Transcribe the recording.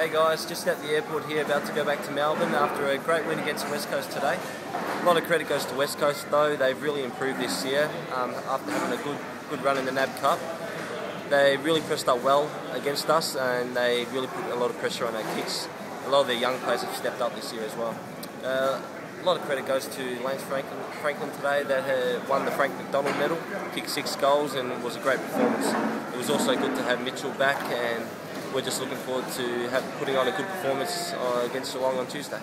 Hey guys, just at the airport here, about to go back to Melbourne after a great win against West Coast today. A lot of credit goes to West Coast though, they've really improved this year um, after having a good, good run in the NAB Cup. They really pressed up well against us and they really put a lot of pressure on our kicks. A lot of their young players have stepped up this year as well. Uh, a lot of credit goes to Lance Franklin, Franklin today that had won the Frank McDonald medal, kicked six goals and was a great performance. It was also good to have Mitchell back and we're just looking forward to have, putting on a good performance uh, against Geelong on Tuesday.